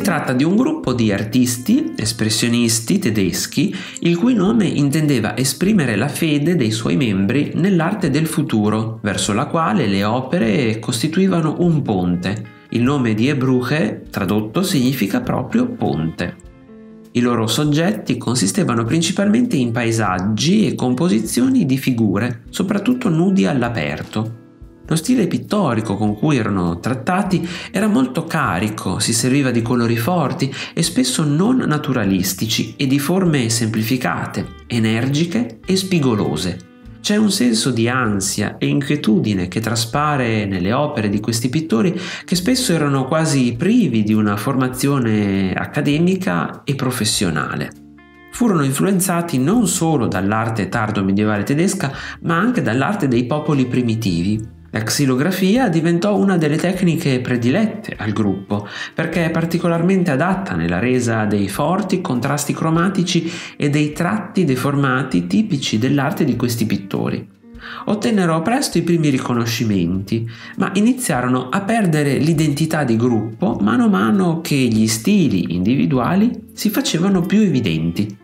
tratta di un gruppo di artisti, espressionisti tedeschi, il cui nome intendeva esprimere la fede dei suoi membri nell'arte del futuro, verso la quale le opere costituivano un ponte. Il nome di Ebruche, tradotto, significa proprio ponte. I loro soggetti consistevano principalmente in paesaggi e composizioni di figure, soprattutto nudi all'aperto. Lo stile pittorico con cui erano trattati era molto carico, si serviva di colori forti e spesso non naturalistici e di forme semplificate, energiche e spigolose. C'è un senso di ansia e inquietudine che traspare nelle opere di questi pittori che spesso erano quasi privi di una formazione accademica e professionale. Furono influenzati non solo dall'arte tardo medievale tedesca, ma anche dall'arte dei popoli primitivi, la xilografia diventò una delle tecniche predilette al gruppo perché è particolarmente adatta nella resa dei forti contrasti cromatici e dei tratti deformati tipici dell'arte di questi pittori. Ottennero presto i primi riconoscimenti, ma iniziarono a perdere l'identità di gruppo mano a mano che gli stili individuali si facevano più evidenti.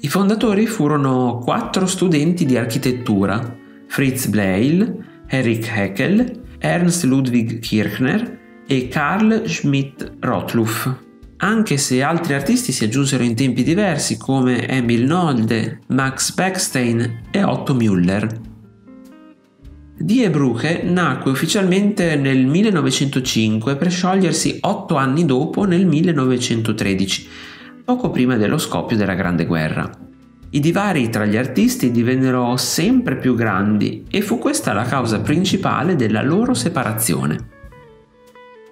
I fondatori furono quattro studenti di architettura, Fritz Bleil, Erich Heckel, Ernst Ludwig Kirchner e Karl Schmidt-Rottluff, anche se altri artisti si aggiunsero in tempi diversi come Emil Nolde, Max Beckstein e Otto Müller. Die Brücke nacque ufficialmente nel 1905 per sciogliersi otto anni dopo nel 1913, poco prima dello scoppio della Grande Guerra. I divari tra gli artisti divennero sempre più grandi e fu questa la causa principale della loro separazione.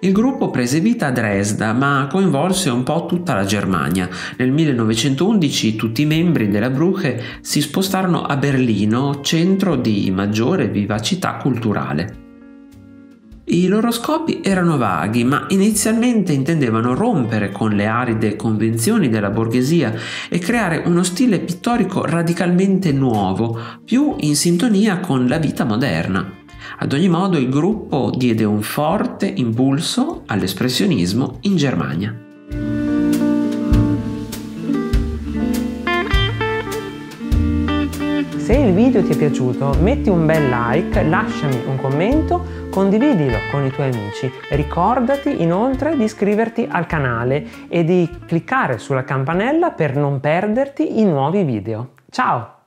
Il gruppo prese vita a Dresda, ma coinvolse un po' tutta la Germania. Nel 1911 tutti i membri della Bruche si spostarono a Berlino, centro di maggiore vivacità culturale. I loro scopi erano vaghi, ma inizialmente intendevano rompere con le aride convenzioni della borghesia e creare uno stile pittorico radicalmente nuovo, più in sintonia con la vita moderna. Ad ogni modo il gruppo diede un forte impulso all'espressionismo in Germania. Se il video ti è piaciuto metti un bel like, lasciami un commento, condividilo con i tuoi amici. Ricordati inoltre di iscriverti al canale e di cliccare sulla campanella per non perderti i nuovi video. Ciao!